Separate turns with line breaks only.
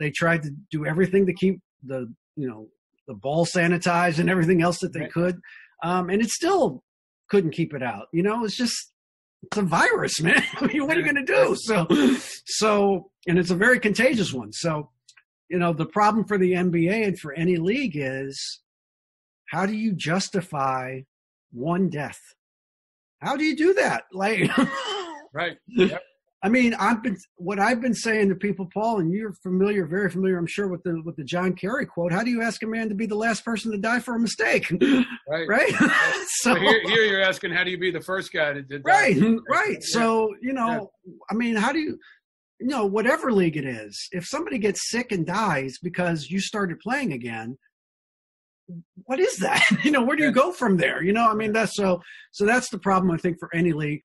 They tried to do everything to keep the you know the ball sanitized and everything else that they
Right.
could, um, and it still couldn't keep it out. You know, it's just it's a virus, man. I mean, what are you going to do? So, so, and it's a very contagious one. So, you know, the problem for the NBA and for any league is how do you justify one death? How do you do that? Like,
Right. Yep.
I mean, I've been what I've been saying to people, Paul, and you're familiar, very familiar, I'm sure, with the with the John Kerry quote. How do you ask a man to be the last person to die for a mistake?
Right.
right? so
So here, here you're asking, how do you be the first guy to, that?
right,
Yeah.
right. So you know, I mean, how do you, you know, whatever league it is, if somebody gets sick and dies because you started playing again, what is that? you know, where do you go from there? You know, I mean, that's so. So that's the problem I think for any league.